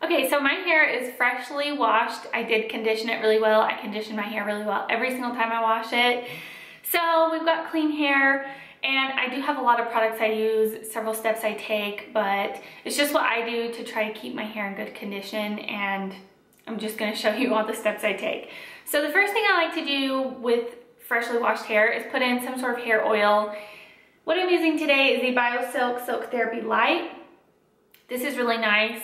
Okay, so my hair is freshly washed. I did condition it really well. I condition my hair really well every single time I wash it. So we've got clean hair and I do have a lot of products I use, several steps I take, but it's just what I do to try to keep my hair in good condition and I'm just gonna show you all the steps I take. So the first thing I like to do with freshly washed hair is put in some sort of hair oil. What I'm using today is the BioSilk Silk Therapy Light. This is really nice.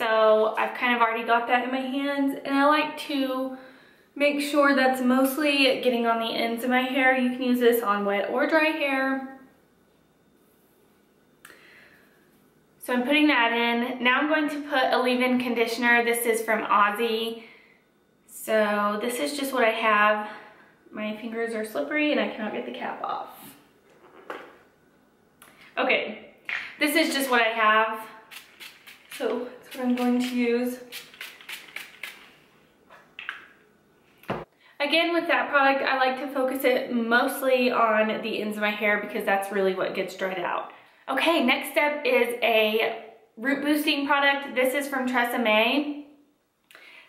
So I've kind of already got that in my hands and I like to make sure that's mostly getting on the ends of my hair. You can use this on wet or dry hair. So I'm putting that in. Now I'm going to put a leave-in conditioner. This is from Aussie. So this is just what I have. My fingers are slippery and I cannot get the cap off. Okay, this is just what I have. So I'm going to use. Again, with that product, I like to focus it mostly on the ends of my hair because that's really what gets dried out. Okay, next step is a root boosting product. This is from Tresemme.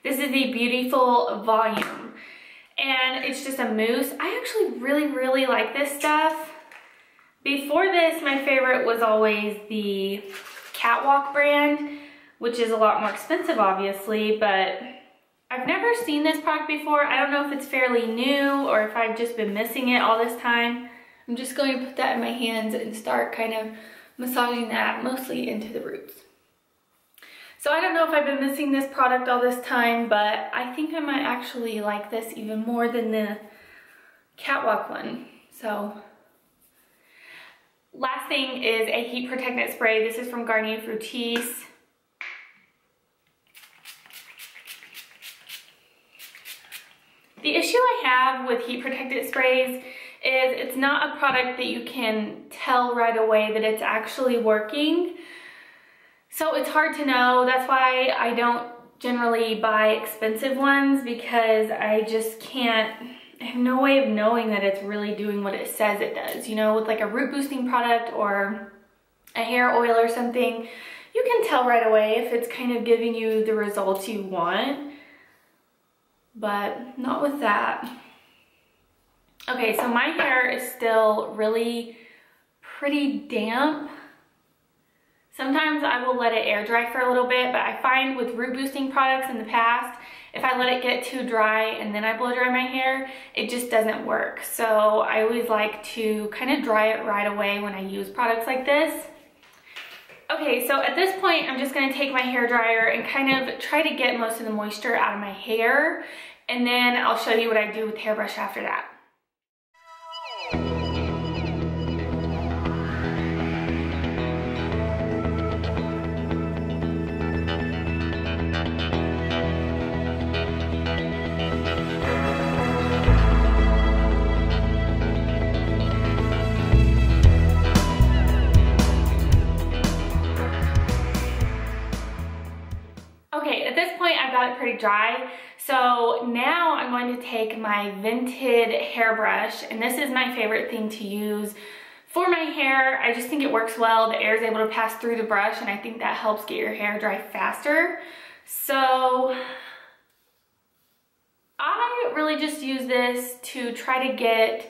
This is the Beautiful Volume. And it's just a mousse. I actually really, really like this stuff. Before this, my favorite was always the Catwalk brand, which is a lot more expensive, obviously, but I've never seen this product before. I don't know if it's fairly new or if I've just been missing it all this time. I'm just going to put that in my hands and start kind of massaging that mostly into the roots. So I don't know if I've been missing this product all this time, but I think I might actually like this even more than the Catwalk one. So last thing is a heat protectant spray. This is from Garnier Fructis. The issue I have with heat protectant sprays is it's not a product that you can tell right away that it's actually working. So it's hard to know. That's why I don't generally buy expensive ones because I just can't, I have no way of knowing that it's really doing what it says it does. You know, with like a root boosting product or a hair oil or something, you can tell right away if it's kind of giving you the results you want but not with that. Okay, so my hair is still really pretty damp. Sometimes I will let it air dry for a little bit, but I find with root boosting products in the past, if I let it get too dry and then I blow dry my hair, it just doesn't work. So I always like to kind of dry it right away when I use products like this. Okay, so at this point, I'm just gonna take my hair dryer and kind of try to get most of the moisture out of my hair. And then I'll show you what I do with hairbrush after that. Dry. So now I'm going to take my Vented hairbrush, and this is my favorite thing to use for my hair. I just think it works well. The air is able to pass through the brush, and I think that helps get your hair dry faster. So I really just use this to try to get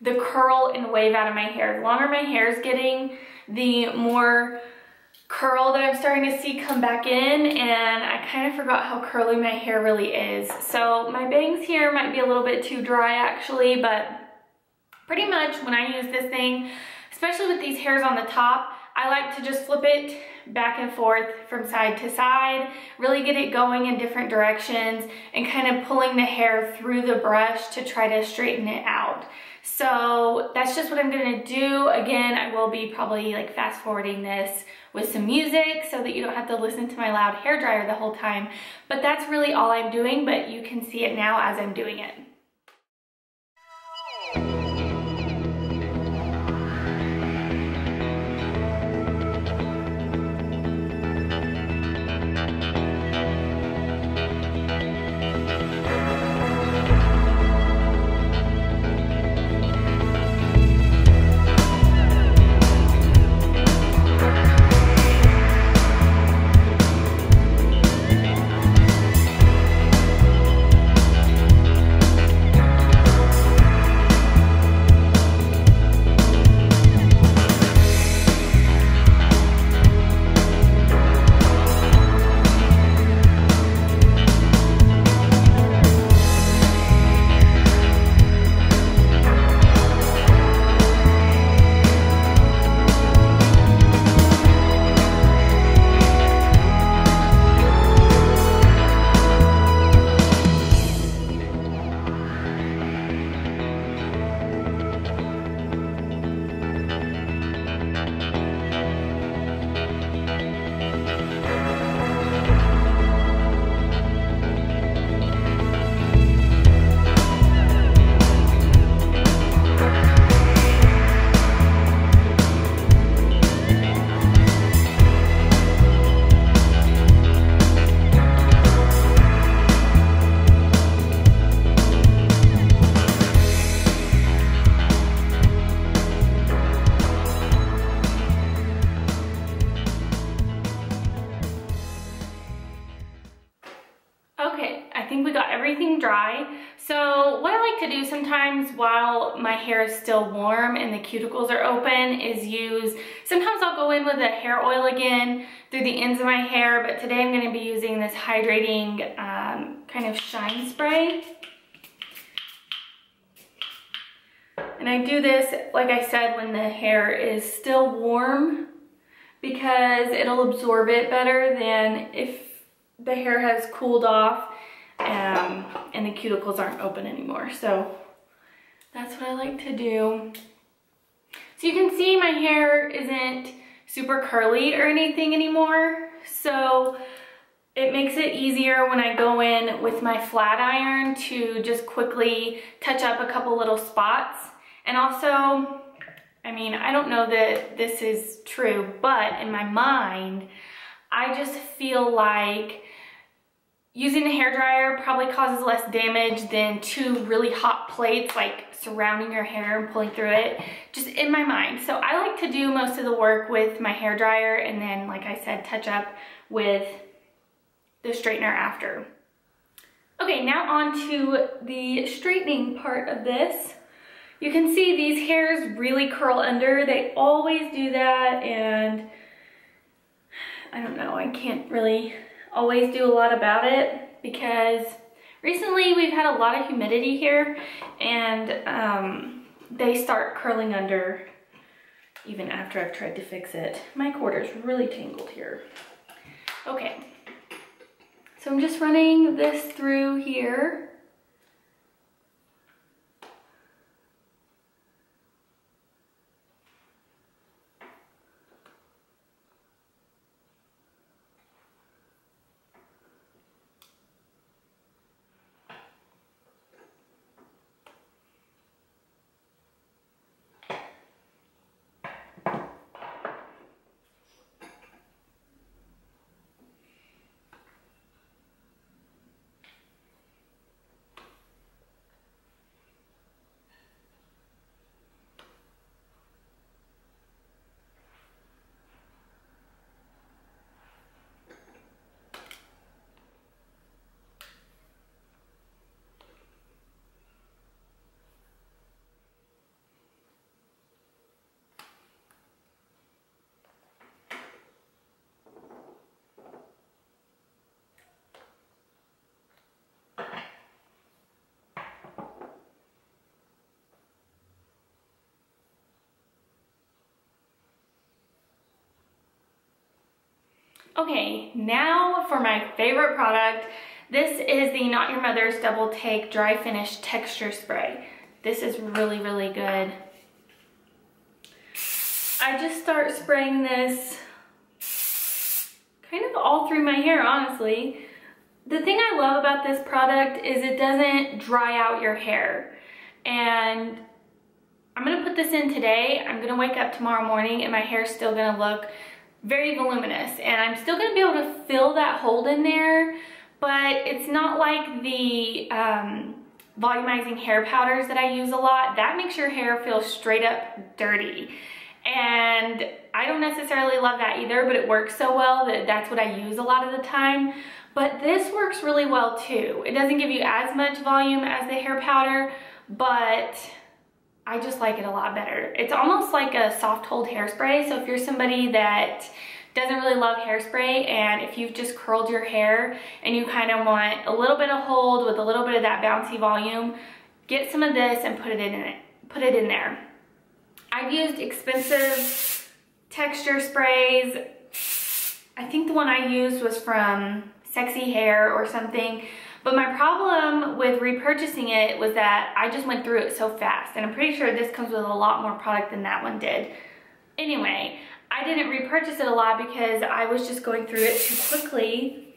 the curl and wave out of my hair. The longer my hair is getting, the more curl that I'm starting to see come back in and I kind of forgot how curly my hair really is. So my bangs here might be a little bit too dry actually, but pretty much when I use this thing, especially with these hairs on the top, I like to just flip it back and forth from side to side, really get it going in different directions and kind of pulling the hair through the brush to try to straighten it out. So that's just what I'm gonna do. Again, I will be probably like fast forwarding this with some music so that you don't have to listen to my loud hair dryer the whole time. But that's really all I'm doing, but you can see it now as I'm doing it. To do sometimes while my hair is still warm and the cuticles are open is use, sometimes I'll go in with a hair oil again through the ends of my hair, but today I'm gonna be using this hydrating um, kind of shine spray. And I do this, like I said, when the hair is still warm because it'll absorb it better than if the hair has cooled off um, and the cuticles aren't open anymore. So that's what I like to do. So you can see my hair isn't super curly or anything anymore. So it makes it easier when I go in with my flat iron to just quickly touch up a couple little spots. And also, I mean, I don't know that this is true, but in my mind, I just feel like using a hair dryer probably causes less damage than two really hot plates like surrounding your hair and pulling through it, just in my mind. So I like to do most of the work with my hair dryer and then, like I said, touch up with the straightener after. Okay, now on to the straightening part of this. You can see these hairs really curl under. They always do that and I don't know, I can't really always do a lot about it because recently we've had a lot of humidity here and um, they start curling under even after I've tried to fix it. My is really tangled here. Okay, so I'm just running this through here Okay, now for my favorite product. This is the Not Your Mother's Double Take Dry Finish Texture Spray. This is really, really good. I just start spraying this kind of all through my hair, honestly. The thing I love about this product is it doesn't dry out your hair. And I'm gonna put this in today. I'm gonna wake up tomorrow morning and my hair's still gonna look very voluminous and I'm still gonna be able to fill that hold in there but it's not like the um, volumizing hair powders that I use a lot. That makes your hair feel straight up dirty. And I don't necessarily love that either, but it works so well that that's what I use a lot of the time. But this works really well too. It doesn't give you as much volume as the hair powder, but I just like it a lot better. It's almost like a soft hold hairspray. So if you're somebody that doesn't really love hairspray and if you've just curled your hair and you kind of want a little bit of hold with a little bit of that bouncy volume, get some of this and put it in it. Put it in there. I've used expensive texture sprays. I think the one I used was from Sexy Hair or something. But my problem with repurchasing it was that I just went through it so fast. And I'm pretty sure this comes with a lot more product than that one did. Anyway, I didn't repurchase it a lot because I was just going through it too quickly.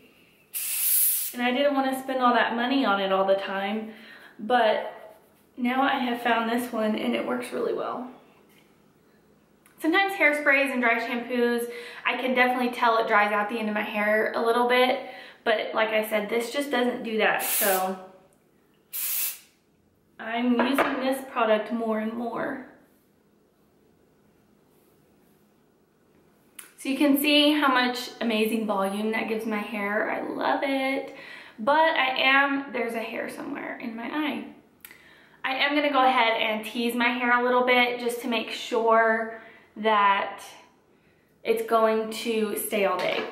And I didn't want to spend all that money on it all the time. But now I have found this one and it works really well. Sometimes hairsprays and dry shampoos, I can definitely tell it dries out the end of my hair a little bit. But like I said, this just doesn't do that. So I'm using this product more and more. So you can see how much amazing volume that gives my hair. I love it. but I am, there's a hair somewhere in my eye. I am gonna go ahead and tease my hair a little bit just to make sure that it's going to stay all day.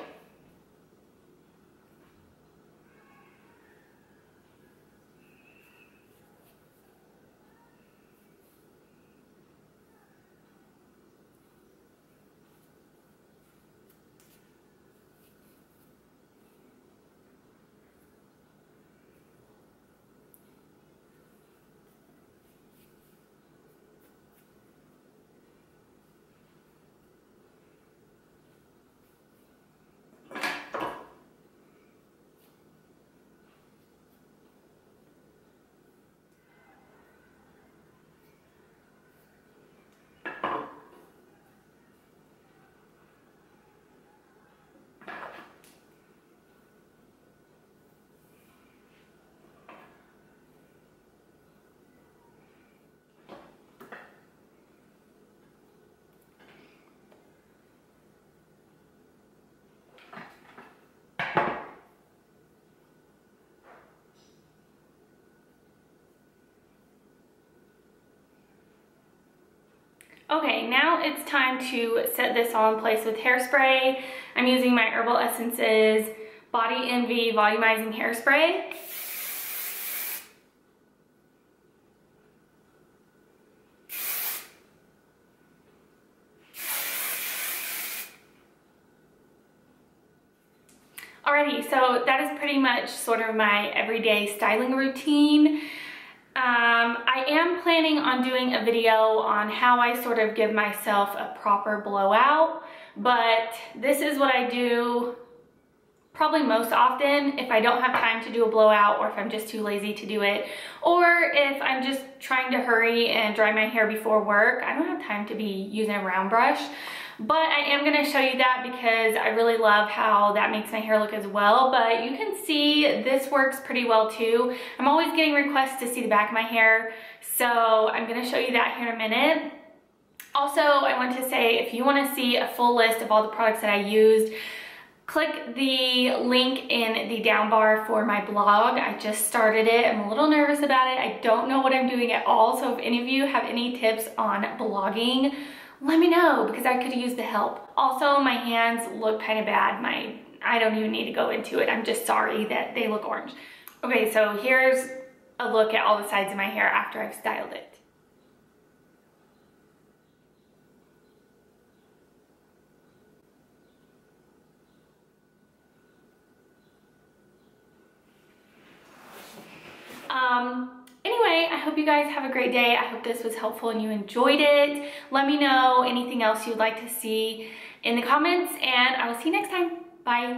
Okay, now it's time to set this all in place with hairspray. I'm using my Herbal Essences Body Envy Volumizing Hairspray. Alrighty, so that is pretty much sort of my everyday styling routine. Um, I am planning on doing a video on how I sort of give myself a proper blowout, but this is what I do probably most often if I don't have time to do a blowout or if I'm just too lazy to do it or if I'm just trying to hurry and dry my hair before work. I don't have time to be using a round brush. But I am gonna show you that because I really love how that makes my hair look as well. But you can see this works pretty well too. I'm always getting requests to see the back of my hair. So I'm gonna show you that here in a minute. Also, I want to say if you wanna see a full list of all the products that I used, click the link in the down bar for my blog. I just started it. I'm a little nervous about it. I don't know what I'm doing at all. So if any of you have any tips on blogging, let me know because I could use the help. Also, my hands look kind of bad. My I don't even need to go into it. I'm just sorry that they look orange. Okay, so here's a look at all the sides of my hair after I've styled it. Um, Anyway, I hope you guys have a great day. I hope this was helpful and you enjoyed it. Let me know anything else you'd like to see in the comments and I will see you next time. Bye.